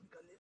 Africa